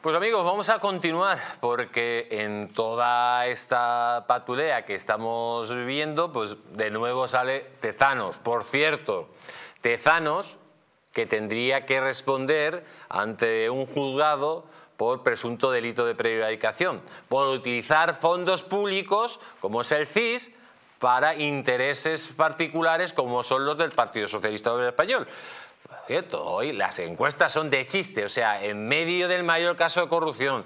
Pues amigos, vamos a continuar porque en toda esta patulea que estamos viviendo, pues de nuevo sale Tezanos. Por cierto, Tezanos que tendría que responder ante un juzgado por presunto delito de prevaricación, por utilizar fondos públicos, como es el CIS, para intereses particulares como son los del Partido Socialista Obrero Español. Cierto, hoy las encuestas son de chiste, o sea, en medio del mayor caso de corrupción,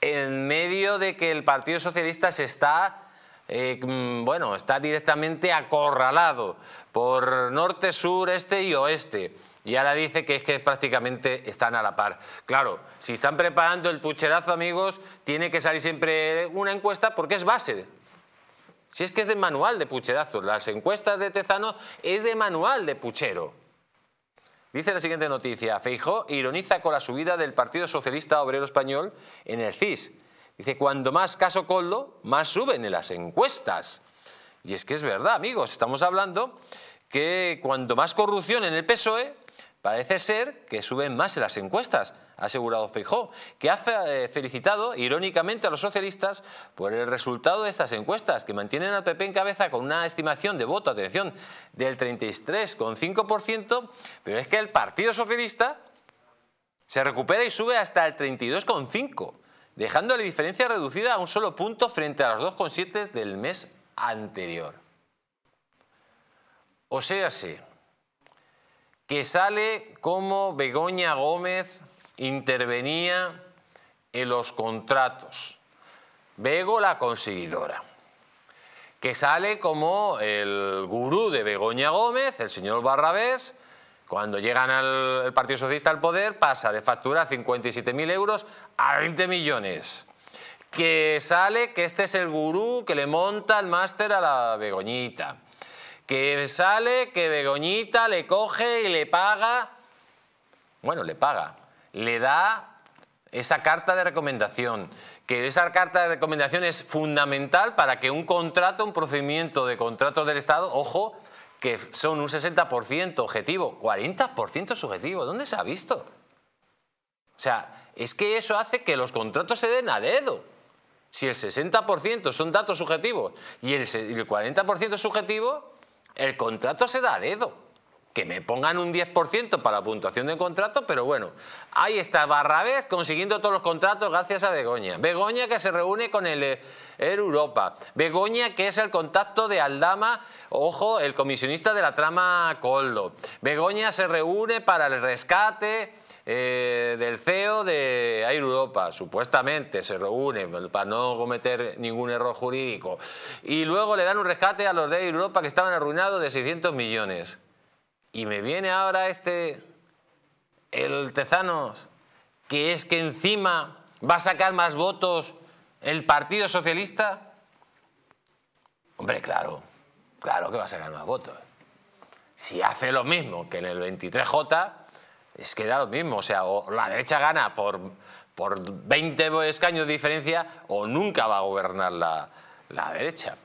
en medio de que el Partido Socialista se está, eh, mm, bueno, está directamente acorralado por norte, sur, este y oeste. Y ahora dice que es que prácticamente están a la par. Claro, si están preparando el pucherazo, amigos, tiene que salir siempre una encuesta porque es base. Si es que es de manual de pucherazo, las encuestas de Tezano es de manual de puchero. Dice la siguiente noticia, Feijó ironiza con la subida del Partido Socialista Obrero Español en el CIS. Dice, cuando más caso Coldo, más suben en las encuestas. Y es que es verdad, amigos, estamos hablando que cuando más corrupción en el PSOE, parece ser que suben más en las encuestas, ha asegurado Feijó, que ha eh, felicitado irónicamente a los socialistas por el resultado de estas encuestas, que mantienen al PP en cabeza con una estimación de voto, atención, del 33,5%, pero es que el Partido Socialista se recupera y sube hasta el 32,5%, dejando la diferencia reducida a un solo punto frente a los 2,7% del mes anterior. O sea, sí que sale como Begoña Gómez intervenía en los contratos. Bego la conseguidora. Que sale como el gurú de Begoña Gómez, el señor Barrabés, cuando llegan al Partido Socialista al poder, pasa de factura 57.000 euros a 20 millones. Que sale que este es el gurú que le monta el máster a la Begoñita que sale, que Begoñita le coge y le paga, bueno, le paga, le da esa carta de recomendación, que esa carta de recomendación es fundamental para que un contrato, un procedimiento de contrato del Estado, ojo, que son un 60% objetivo, 40% subjetivo, ¿dónde se ha visto? O sea, es que eso hace que los contratos se den a dedo. Si el 60% son datos subjetivos y el 40% es subjetivo, el contrato se da a dedo. Que me pongan un 10% para la puntuación del contrato, pero bueno, ahí está Barrabés consiguiendo todos los contratos gracias a Begoña. Begoña que se reúne con el, el Europa. Begoña que es el contacto de Aldama, ojo, el comisionista de la trama Coldo. Begoña se reúne para el rescate eh, del CEO de Air Europa, supuestamente se reúne para no cometer ningún error jurídico, y luego le dan un rescate a los de Air Europa que estaban arruinados de 600 millones. Y me viene ahora este, el Tezanos, que es que encima va a sacar más votos el Partido Socialista. Hombre, claro, claro que va a sacar más votos. Si hace lo mismo que en el 23J, es que da lo mismo, o sea, o la derecha gana por, por 20 escaños de diferencia o nunca va a gobernar la, la derecha.